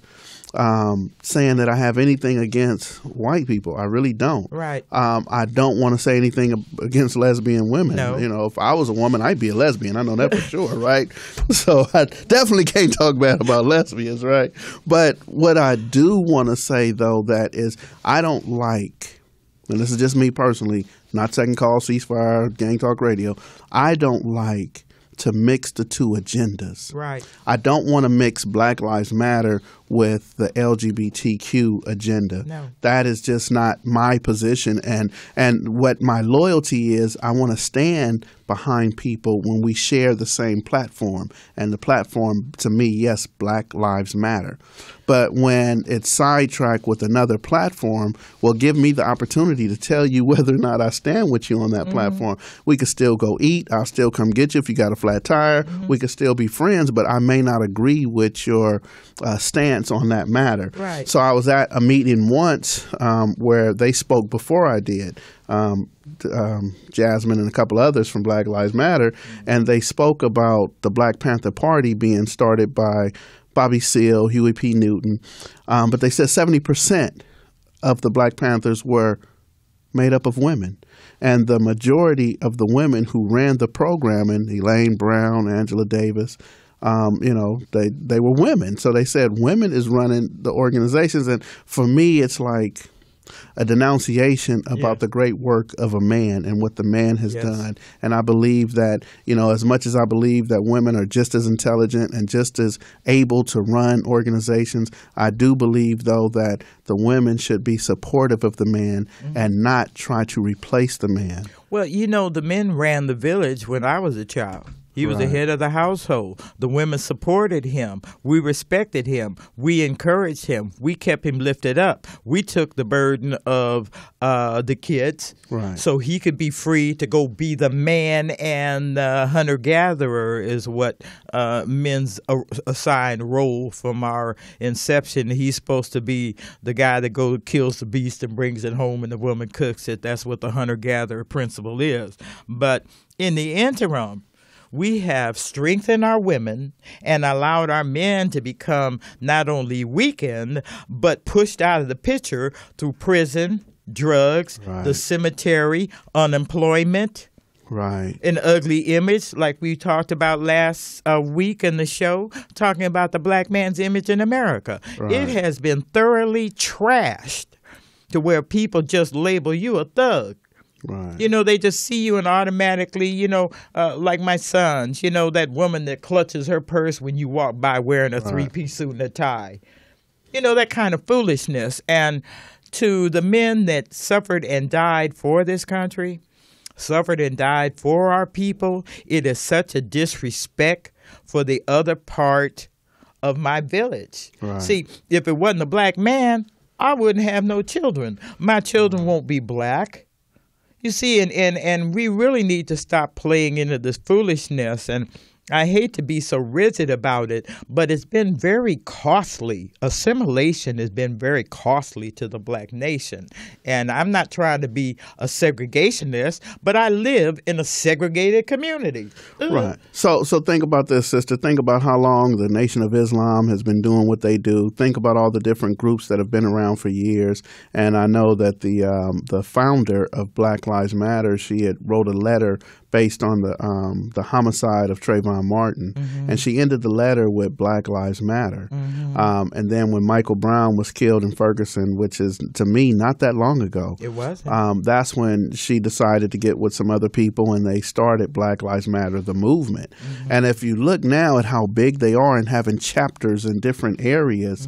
um, saying that I have anything against white people. I really don't. Right. Um, I don't want to say anything against lesbian women. No. You know, if I was a woman, I'd be a lesbian. I know that for sure, right? So I definitely can't talk bad about lesbians, right? But what I do want to say though that is I don't like, and this is just me personally, not second call, ceasefire, gang talk radio. I don't like to mix the two agendas. Right. I don't want to mix Black Lives Matter with the LGBTQ agenda. No. That is just not my position and and what my loyalty is, I want to stand behind people when we share the same platform. And the platform to me, yes, Black Lives Matter. But when it's sidetracked with another platform, will give me the opportunity to tell you whether or not I stand with you on that mm-hmm. platform. We could still go eat. I'll still come get you if you got a flat tire. Mm-hmm. We could still be friends, but I may not agree with your uh, stance on that matter. Right. So I was at a meeting once um, where they spoke before I did. Um, um, Jasmine and a couple others from Black Lives Matter, and they spoke about the Black Panther Party being started by Bobby Seale, Huey P. Newton, um, but they said seventy percent of the Black Panthers were made up of women. And the majority of the women who ran the program, programming, Elaine Brown, Angela Davis, um, you know, they, they were women. So they said women is running the organizations. And for me, it's like a denunciation about Yes. the great work of a man and what the man has Yes. done. And I believe that, you know, as much as I believe that women are just as intelligent and just as able to run organizations, I do believe, though, that the women should be supportive of the man Mm-hmm. and not try to replace the man. Well, you know, the men ran the village when I was a child. He was the head of the household. The women supported him. We respected him. We encouraged him. We kept him lifted up. We took the burden of uh, the kids Right. so he could be free to go be the man and uh, hunter gatherer, is what uh, men's a- assigned role from our inception. He's supposed to be the guy that goes kills the beast and brings it home, and the woman cooks it. That's what the hunter gatherer principle is. But in the interim, we have strengthened our women and allowed our men to become not only weakened, but pushed out of the picture through prison, drugs, the cemetery, unemployment, Right. an ugly image, like we talked about last uh, week in the show, talking about the black man's image in America. It has been thoroughly trashed to where people just label you a thug. Right. You know, they just see you and automatically, you know, uh, like my sons, you know, that woman that clutches her purse when you walk by wearing a three piece suit and a tie. You know, that kind of foolishness. And to the men that suffered and died for this country, suffered and died for our people, it is such a disrespect for the other part of my village. Right. See, if it wasn't a black man, I wouldn't have no children. My children won't be black. You see, and, and, and we really need to stop playing into this foolishness. And I hate to be so rigid about it, but it's been very costly. Assimilation has been very costly to the black nation. And I'm not trying to be a segregationist, but I live in a segregated community. Ugh. Right. So so think about this, sister. Think about how long the Nation of Islam has been doing what they do. Think about all the different groups that have been around for years. And I know that the um, the founder of Black Lives Matter, she had wrote a letter based on the um, the homicide of Trayvon Martin, and she ended the letter with Black Lives Matter. Um, and then when Michael Brown was killed in Ferguson, which is to me not that long ago, It wasn't. um, that's when she decided to get with some other people and they started Black Lives Matter, the movement. And if you look now at how big they are and having chapters in different areas,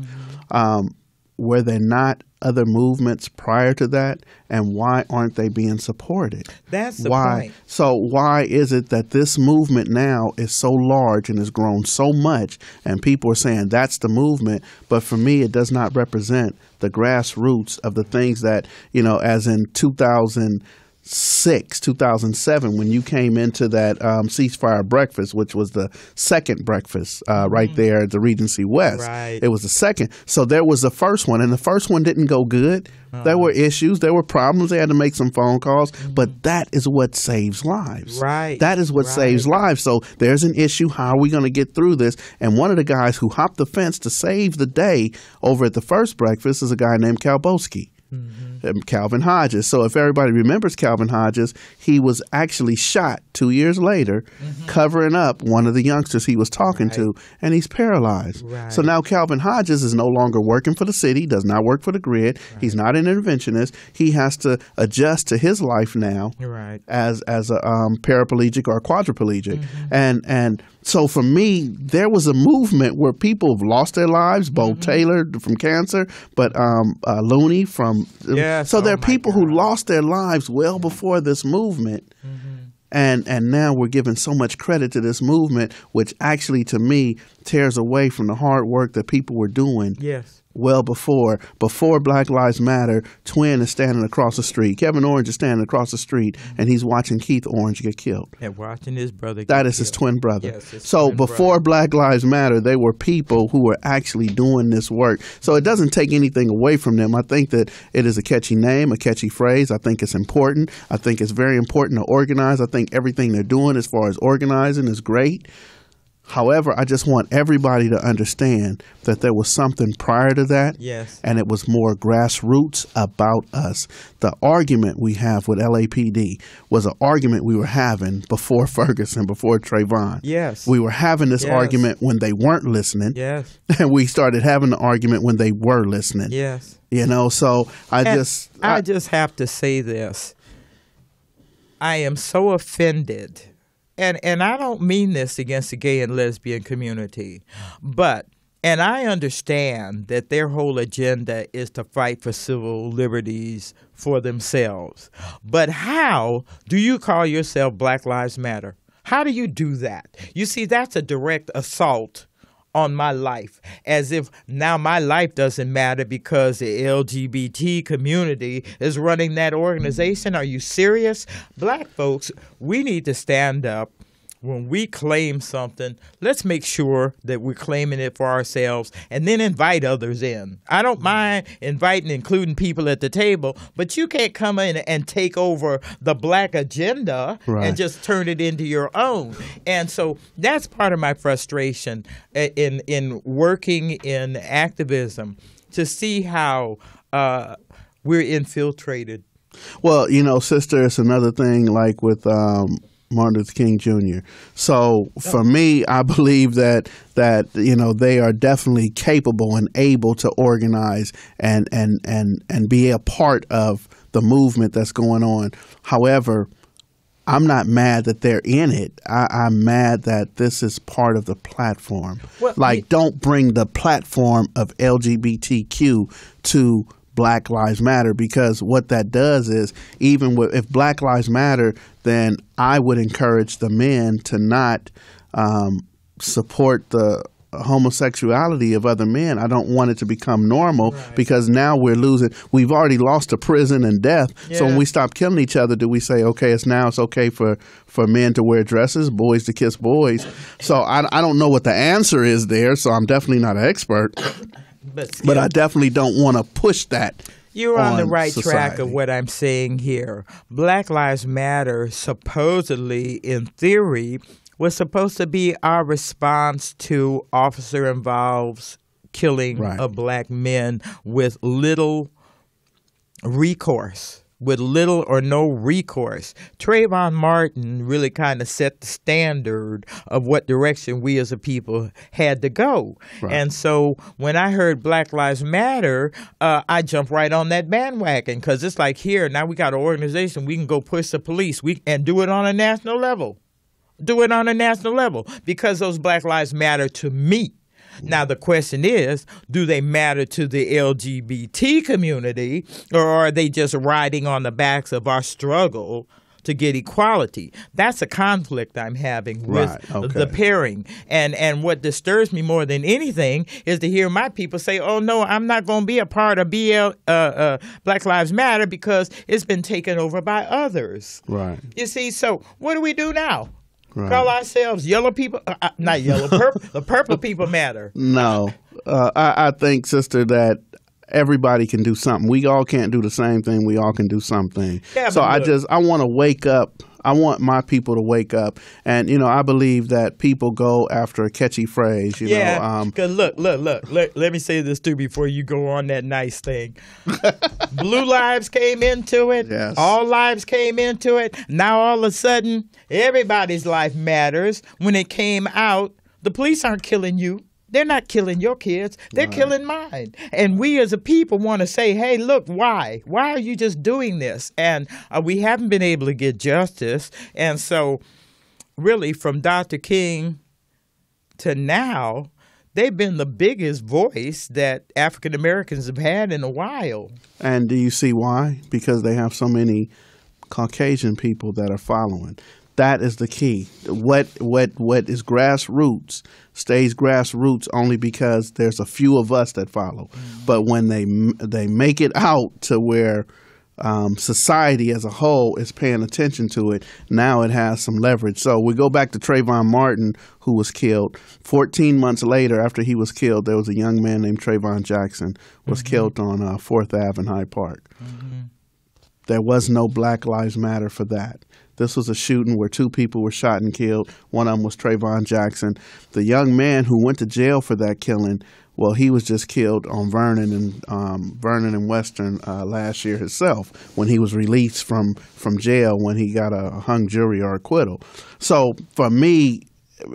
um, they're not other movements prior to that? And why aren't they being supported? That's the why? point. So why is it that this movement now is so large and has grown so much, and people are saying that's the movement, but for me, it does not represent the grassroots of the things that you know, as in 2000. Six, 2007, when you came into that um, ceasefire breakfast, which was the second breakfast uh, right there at the Regency West. Mm-hmm. Right. It was the second. So there was the first one, and the first one didn't go good. There were issues, there were problems. They had to make some phone calls, but that is what saves lives. Right. That is what Right. saves lives. So there's an issue. How are we going to get through this? And one of the guys who hopped the fence to save the day over at the first breakfast is a guy named Kalboski. Um, Calvin Hodges. So if everybody remembers Calvin Hodges, he was actually shot two years later, covering up one of the youngsters he was talking to, and he's paralyzed. Right. So now Calvin Hodges is no longer working for the city, does not work for the grid. He's not an interventionist. He has to adjust to his life now Right. as as a um, paraplegic or quadriplegic, and and so for me, there was a movement where people have lost their lives. Bo Taylor from cancer, but um, uh, Looney from Yes, So there oh are my people who lost their lives well before this movement. And and now we're giving so much credit to this movement, which actually to me tears away from the hard work that people were doing Yes. Well before before Black Lives Matter. Twin is standing across the street. Kevin Orange is standing across the street, and he's watching Keith Orange get killed. And watching his brother. That is his twin brother. Yes, his so twin before brother. Black Lives Matter, they were people who were actually doing this work. So it doesn't take anything away from them. I think that it is a catchy name, a catchy phrase. I think it's important. I think it's very important to organize. I think everything they're doing as far as organizing is great. However, I just want everybody to understand that there was something prior to that. Yes. And it was more grassroots about us. The argument we have with LAPD was an argument we were having before Ferguson, before Trayvon. Yes. We were having this Yes. argument when they weren't listening. Yes. And we started having the argument when they were listening. Yes. You know, so I And just I, just have to say this. I am so offended. And and I don't mean this against the gay and lesbian community, but and I understand that their whole agenda is to fight for civil liberties for themselves. But how do you call yourself Black Lives Matter? How do you do that? You see, that's a direct assault on my life as if now my life doesn't matter because the LGBT community is running that organization. Are you serious? Black folks, we need to stand up. When we claim something, let's make sure that we're claiming it for ourselves and then invite others in. I don't mind inviting, including people at the table, but you can't come in and take over the black agenda Right. and just turn it into your own. And so that's part of my frustration in in working in activism to see how uh, we're infiltrated. Well, you know, sister, it's another thing like with um, Martin Luther King Jr. So for me, I believe that that you know they are definitely capable and able to organize and and and and be a part of the movement that's going on. However. I'm not mad that they're in it. I, I'm mad that this is part of the platform. Well, like, don't bring the platform of LGBTQ to Black Lives Matter because what that does is even with, if Black Lives Matter, then I would encourage the men to not um, support the homosexuality of other men. I don't want it to become normal because now we're losing. We've already lost to prison and death. So when we stop killing each other, do we say okay? It's now it's okay for for men to wear dresses, boys to kiss boys. So I, I don't know what the answer is there. So I'm definitely not an expert, But, but I definitely don't want to push that. You're on, the on right track of what I'm saying here. Black Lives Matter, supposedly, in theory, was supposed to be our response to officer involves killing Right. of black men with little recourse. With little or no recourse. Trayvon Martin really kind of set the standard of what direction we as a people had to go. And so when I heard Black Lives Matter, uh, I jumped right on that bandwagon because it's like here, now we got an organization, we can go push the police we and do it on a national level do it on a national level because those Black Lives matter to me. Now the question is, do they matter to the LGBT community or are they just riding on the backs of our struggle to get equality? That's a conflict I'm having with Right, okay. the pairing. And and what disturbs me more than anything is to hear my people say, "Oh no, I'm not going to be a part of BL uh, uh, Black Lives Matter because it's been taken over by others." Right. You see, so what do we do now? Right. Call ourselves yellow people? Uh, uh, not yellow, purple. the purple people matter. No, uh, I, I think, sister, that everybody can do something. We all can't do the same thing. We all can do something. Yeah, so I just I want to wake up. I want my people to wake up, and you know, I believe that people go after a catchy phrase. You yeah, know, um, cause look, look, look. Let, let me say this too before you go on that nice thing. Blue lives came into it. Yes. All lives came into it. Now all of a sudden, everybody's life matters. When it came out, the police aren't killing you. They're not killing your kids. They're killing mine. And we as a people want to say, hey, look, why? Why are you just doing this? And uh, we haven't been able to get justice. And so, really, from Dr. King to now, they've been the biggest voice that African Americans have had in a while. And do you see why? Because they have so many Caucasian people that are following. That is the key. What what what is grassroots stays grassroots only because there's a few of us that follow. But when they they make it out to where um, society as a whole is paying attention to it, now it has some leverage. So we go back to Trayvon Martin, who was killed. 14 months later, after he was killed, there was a young man named Trayvon Jackson was killed on uh, Fourth Ave in Hyde Park. There was no Black Lives Matter for that. This was a shooting where two people were shot and killed. One of them was Trayvon Jackson. The young man who went to jail for that killing, well, he was just killed on Vernon and um, Vernon and Western uh, last year himself when he was released from from jail when he got a hung jury or acquittal. So for me,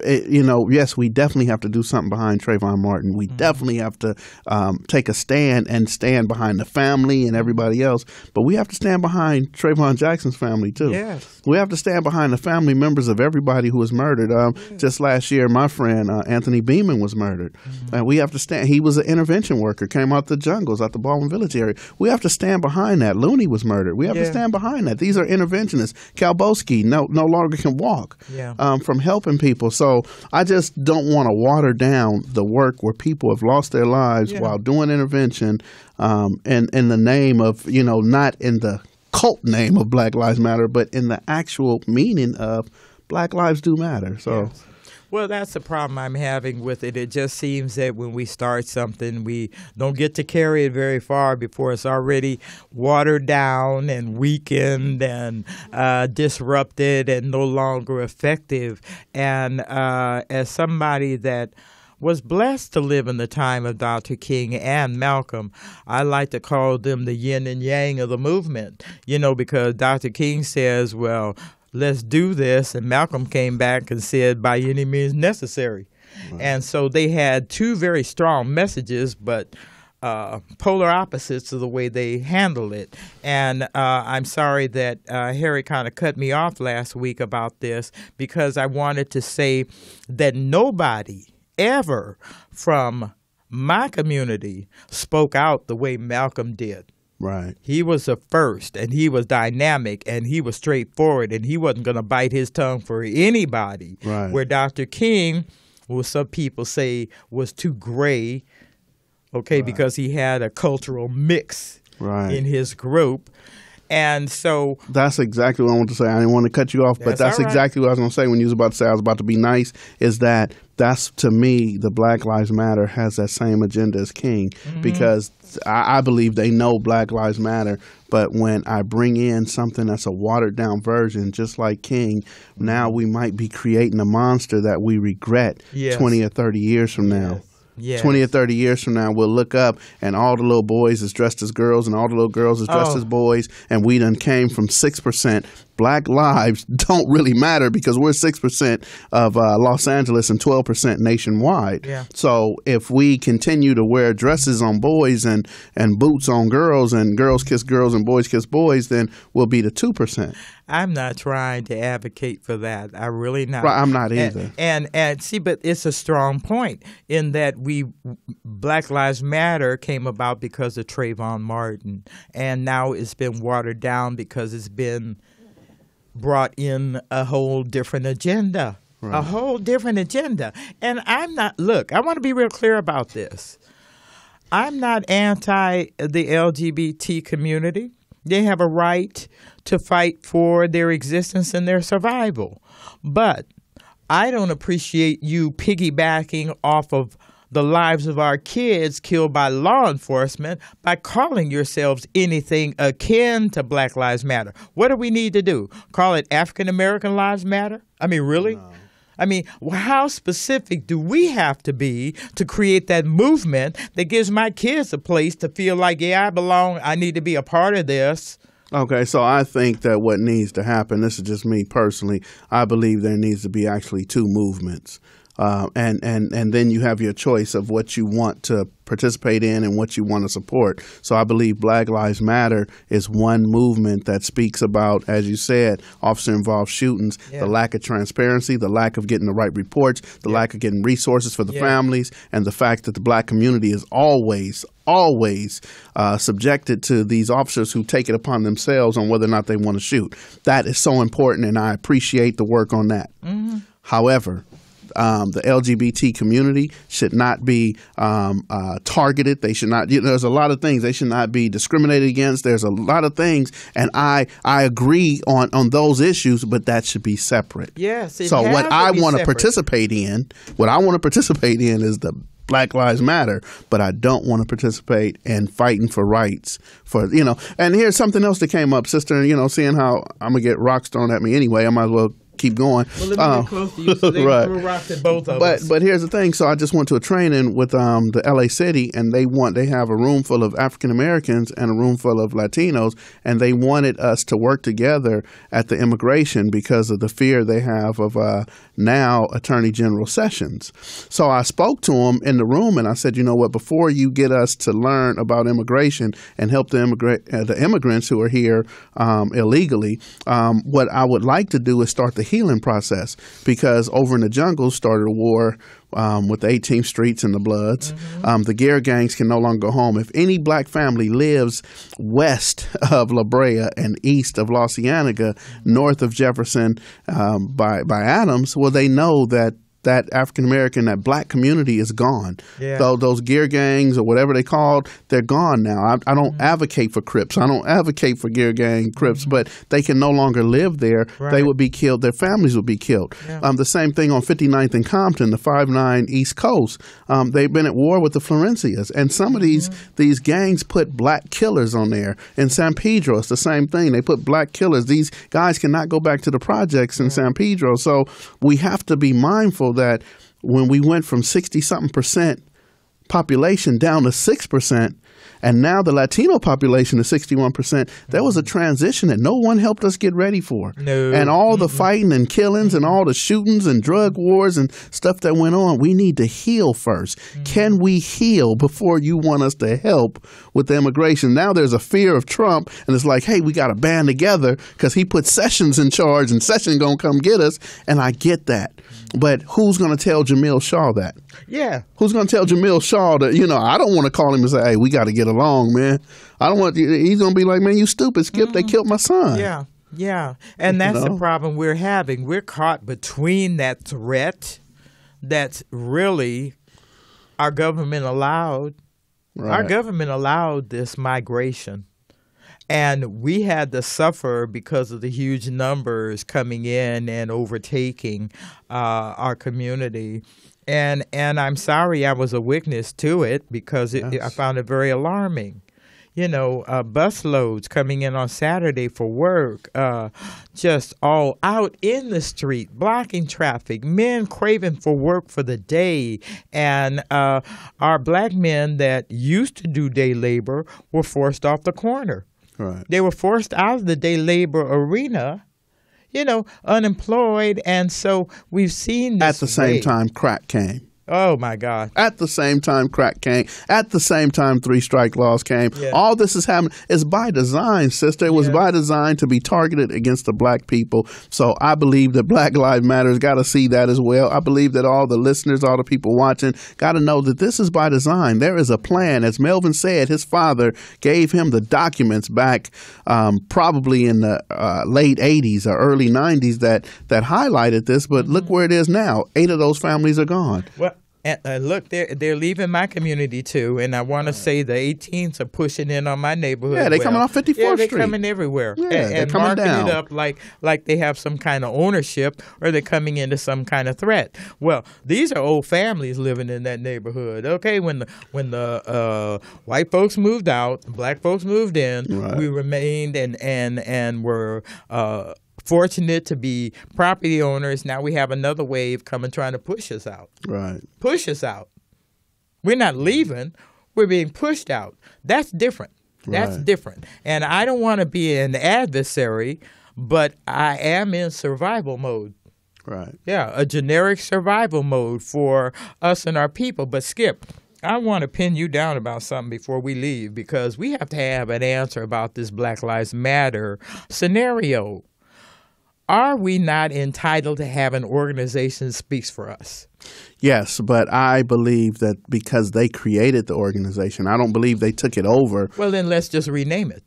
it, you know, yes, we definitely have to do something behind Trayvon Martin. We definitely have to um, take a stand and stand behind the family and everybody else. But we have to stand behind Trayvon Jackson's family too. Yes. We have to stand behind the family members of everybody who was murdered. Um, Just last year, my friend uh, Anthony Beeman was murdered, and we have to stand. He was an intervention worker, came out the jungles, out the Baldwin Village area. We have to stand behind that. Looney was murdered. We have to stand behind that. These are interventionists. Kalboski no no longer can walk Yeah. um, from helping people. So I just don't want to water down the work where people have lost their lives Yeah. while doing intervention, um, and in the name of you know not in the cult name of Black Lives Matter, but in the actual meaning of Black Lives Do Matter. So. Well, that's the problem I'm having with it. It just seems that when we start something, we don't get to carry it very far before it's already watered down and weakened and uh, disrupted and no longer effective. And uh, as somebody that was blessed to live in the time of Dr. King and Malcolm. I like to call them the yin and yang of the movement, you know, because Dr. King says, well, let's do this. And Malcolm came back and said, by any means necessary. And so they had two very strong messages, but uh, polar opposites of the way they handled it. And uh, I'm sorry that uh, Harry kind of cut me off last week about this because I wanted to say that nobody ever from my community spoke out the way Malcolm did. Right. He was the first, and he was dynamic, and he was straightforward, and he wasn't going to bite his tongue for anybody. Right. Where Dr. King, well, some people say, was too gray, okay, because he had a cultural mix Right. in his group. And so, That's exactly what I want to say. I didn't want to cut you off, but That's that's all right. exactly what I was going to say when you was about to say I was about to be nice. Is that that's to me the Black Lives Matter has that same agenda as King Mm-hmm. because I, I believe they know Black Lives Matter, but when I bring in something that's a watered down version, just like King, now we might be creating a monster that we regret Yes. twenty or thirty years from now. yes. 20 or 30 years from now, we'll look up and all the little boys is dressed as girls and all the little girls is dressed Oh. as boys. And we done came from 6%. Black lives don't really matter because we're 6% of uh, Los Angeles and 12% nationwide. Yeah. So if we continue to wear dresses on boys and, and boots on girls and girls kiss girls and boys kiss boys, then we'll be the 2%. I'm not trying to advocate for that. I really not. Right, I'm not And- either. And, and see, but it's a strong point in that we Black Lives Matter came about because of Trayvon Martin, and now it's been watered down because it's been brought in a whole different agenda. A whole different agenda. And I'm not, look, I want to be real clear about this. I'm not anti the LGBT community. They have a right to fight for their existence and their survival. But I don't appreciate you piggybacking off of the lives of our kids killed by law enforcement by calling yourselves anything akin to Black Lives Matter. What do we need to do? Call it African American Lives Matter? I mean, really? I mean, how specific do we have to be to create that movement that gives my kids a place to feel like, yeah, I belong, I need to be a part of this? Okay, so I think that what needs to happen, this is just me personally, I believe there needs to be actually two movements. Uh, and, and, and then you have your choice of what you want to participate in and what you want to support. So I believe Black Lives Matter is one movement that speaks about, as you said, officer involved shootings, Yeah. the lack of transparency, the lack of getting the right reports, the lack of getting resources for the Yeah. families, and the fact that the black community is always, always uh, subjected to these officers who take it upon themselves on whether or not they want to shoot. That is so important, and I appreciate the work on that. However, um, the LGBT community should not be um, uh, targeted. They should not. You know, there's a lot of things they should not be discriminated against. There's a lot of things, and I I agree on on those issues, but that should be separate. Yes, So what I want to participate in, what I want to participate in is the Black Lives Matter, but I don't want to participate in fighting for rights for you know. And here's something else that came up, sister. You know, seeing how I'm gonna get rocks thrown at me anyway, I might as well keep going. Well, let me Um, close to you so right. rocks at both of But us. but here's the thing. So I just went to a training with um, the LA City, and they want they have a room full of African Americans and a room full of Latinos, and they wanted us to work together at the immigration because of the fear they have of uh, now Attorney General Sessions. So I spoke to him in the room, and I said, you know what? Before you get us to learn about immigration and help the immigrant uh, the immigrants who are here um, illegally, um, what I would like to do is start the healing process because over in the jungle started a war um, with the 18th Streets and the Bloods. Um, the Gare gangs can no longer go home. If any black family lives west of La Brea and east of La Cienega, north of Jefferson um, by by Adams, well, they know that. That African American, that black community is gone. Yeah. So those gear gangs or whatever they called, they're gone now. I, I don't Mm-hmm. advocate for Crips. I don't advocate for gear gang Crips, but they can no longer live there. They Right. would be killed. Their families would be killed. Yeah. Um, the same thing on 59th and Compton, the 5-9 East Coast. Um, they've been at war with the Florencias, and some of these Mm-hmm. these gangs put black killers on there. In San Pedro, it's the same thing. They put black killers. These guys cannot go back to the projects in San Pedro. So we have to be mindful that when we went from 60 something percent population down to six percent, and now the Latino population is sixty-one percent. There was a transition that no one helped us get ready for. No. And all the fighting and killings and all the shootings and drug wars and stuff that went on, we need to heal 1st mm-hmm. Can we heal before you want us to help with the immigration? Now there's a fear of Trump, and it's like, hey, we got to band together because he put Sessions in charge, and Sessions gonna come get us. And I get that, mm-hmm. but who's gonna tell Jamiel Shaw that? Yeah. Who's going to tell Jamiel Shaw that, you know, I don't want to call him and say, hey, we got to get along, man. I don't want, he's going to be like, man, you stupid, Skipp. They killed my son. Yeah, yeah. And that's the know? problem we're having. We're caught between that threat that's really our government allowed. Our government allowed this migration. And we had to suffer because of the huge numbers coming in and overtaking uh, our community. And and I'm sorry I was a witness to it because it, I found it very alarming you know, uh, bus loads coming in on Saturday for work, uh, just all out in the street, blocking traffic, men craving for work for the day. And uh, our black men that used to do day labor were forced off the corner. Right. They were forced out of the day labor arena, you know, unemployed. And so we've seen this. At the same time, crack came. Oh, my God. At the same time, crack came. At the same time, three strike laws came. Yeah. All this is happening. It's by design, sister. It was Yeah. by design to be targeted against the black people. So I believe that Black Lives Matters got to see that as well. I believe that all the listeners, all the people watching, got to know that this is by design. There is a plan. As Melvin said, his father gave him the documents back um, probably in the uh, late 80s or early 90s that, that highlighted this. But look where it is now. Eight of those families are gone. Well, And uh, look, they're they're leaving my community too, and I want to say the 18s are pushing in on my neighborhood. Yeah, they well. coming off 54th Yeah, they're Street. coming everywhere. Yeah, and, they're coming marking down. it up like like they have some kind of ownership, or they're coming into some kind of threat. Well, these are old families living in that neighborhood. Okay, when the when the uh, white folks moved out, black folks moved in, Right. we remained and and and were. Uh, Fortunate to be property owners. Now we have another wave coming trying to push us out Right. push us out. We're not leaving, we're being pushed out. That's different. That's Right. different. And I don't want to be an adversary, but I am in survival mode. Right. Yeah, a generic survival mode for us and our people. But Skipp, I want to pin you down about something before we leave because we have to have an answer about this Black Lives Matter scenario. Are we not entitled to have an organization that speaks for us? Yes, but I believe that because they created the organization, I don't believe they took it over, Well, then let's just rename it.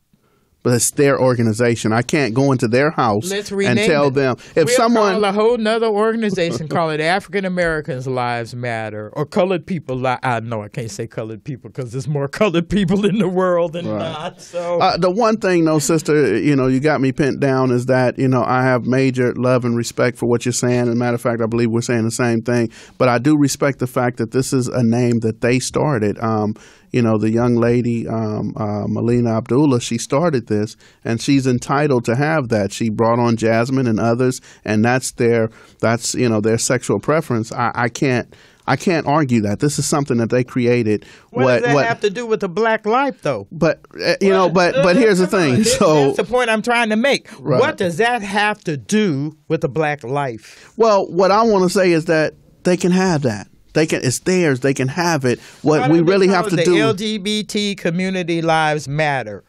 But it's their organization. I can't go into their house Let's and tell it. them if we'll someone a whole nother organization, call it African Americans Lives Matter or Colored People. Li- I know I can't say colored people because there's more colored people in the world than Right. not. So Uh, the one thing, though, sister, you know, you got me pinned down is that, you know, I have major love and respect for what you're saying. As a matter of fact, I believe we're saying the same thing. But I do respect the fact that this is a name that they started. Um, you know, the young lady, um, uh, Melina Abdullah, she started this, and she's entitled to have that. She brought on Jasmine and others, and that's their, that's you know, their sexual preference. I, I can't. I can't argue that. This is something that they created. what, does that have to do with the black life, though? but uh, you know, but but here's the thing. So that's the point I'm trying to make. Right. What does that have to do with the black life? Well, what I want to say is that they can have that. They can. It's theirs. They can have it. What we really have to the do. LGBT community lives matter.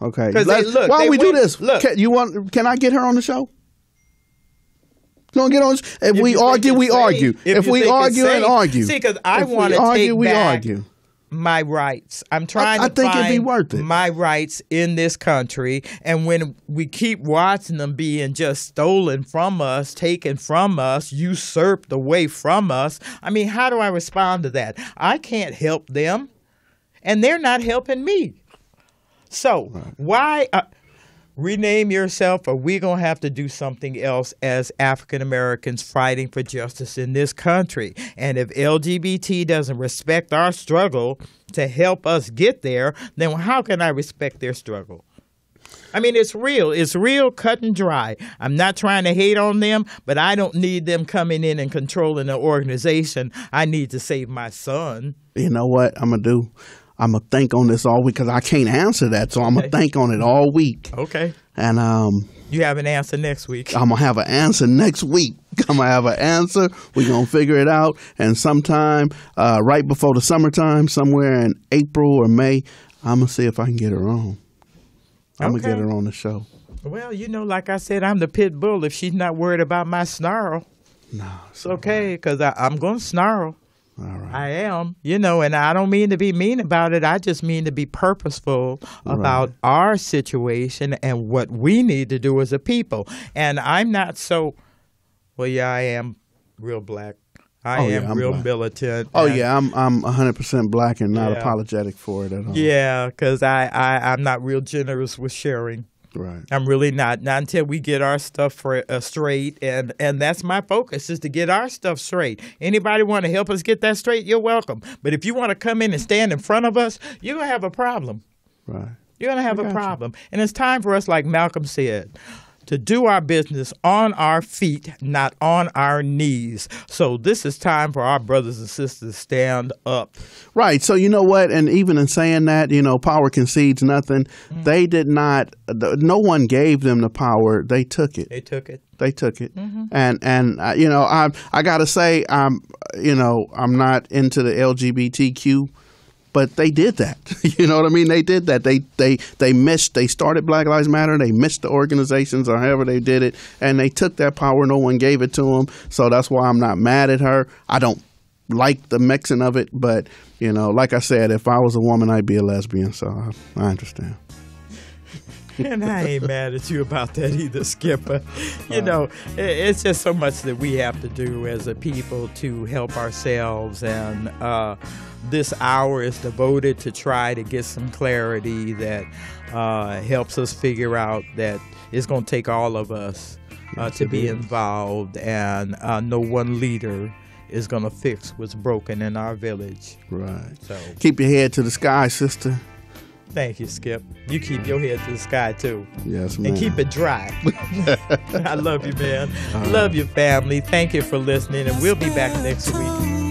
okay. 'Cause they- look, why don't we do this? look. Can, you want? Can I get her on the show? To get on? If, If we argue, we safe- argue. If, you we argue and argue. See, because I want to argue, take we back argue. My rights. I'm trying I to think it'd be find worth it. my rights in this country. And when we keep watching them being just stolen from us, taken from us, usurped away from us, I mean, how do I respond to that? I can't help them, and they're not helping me. So why? Uh, rename yourself or we're going to have to do something else as African Americans fighting for justice in this country. And if LGBT doesn't respect our struggle to help us get there, then how can I respect their struggle? I mean, it's real. It's real cut and dry. I'm not trying to hate on them, but I don't need them coming in and controlling the organization. I need to save my son. you know what I'm gonna do? I'm gonna think on this all week because I can't answer that. So I'm gonna Okay. think on it all week, Okay. and um, You have an answer next week. I'm gonna have an answer next week. I'm gonna have an answer. We're gonna figure it out, and sometime uh, right before the summertime, somewhere in April or May, I'm gonna see if I can get her on. I'm Okay. gonna get her on the show. Well, you know, like I said, I'm the pit bull. If she's not worried about my snarl, No, it's okay because I'm going to snarl. All right. I am, you know, and I don't mean to be mean about it. I just mean to be purposeful about our situation and what we need to do as a people. And I'm not so, well, yeah, I am real black. I Oh, am I'm real black. militant. Oh yeah, I'm I'm 100 percent black and not Yeah. apologetic for it at all. Yeah, because I, I, I'm not real generous with sharing. Right. I'm really not. Not until we get our stuff for, uh, straight, and and that's my focus is to get our stuff straight. Anybody want to help us get that straight? You're welcome. But if you want to come in and stand in front of us, you're gonna have a problem. Right. You're gonna have a got you. problem, and it's time for us, like Malcolm said. To do our business on our feet, not on our knees. So, this is time for our brothers and sisters to stand up. Right. So you know what? And even in saying that, you know, power concedes nothing. Mm. They did not. No one gave them the power. They took it. They took it. They took it. Mm-hmm. And and uh, you know, I I gotta say, I'm you know, I'm not into the LGBTQ. But they did that. you know what I mean? They did that. They they they missed. They started Black Lives Matter. They missed the organizations or however they did it, and they took that power. No one gave it to them. So that's why I'm not mad at her. I don't like the mixing of it, but you know, like I said, if I was a woman, I'd be a lesbian. So I, I understand. and I ain't mad at you about that either, Skipper. You know, it's just so much that we have to do as a people to help ourselves, and uh, this hour is devoted to try to get some clarity that uh, helps us figure out that it's going to take all of us uh, to be involved, and uh, no one leader is going to fix what's broken in our village. Right. So, Keep your head to the sky, sister. Thank you, Skipp. You keep your head to the sky too. Yes, ma'am. and keep it dry. I love you, man. Love your family. Thank you for listening, and we'll be back next week.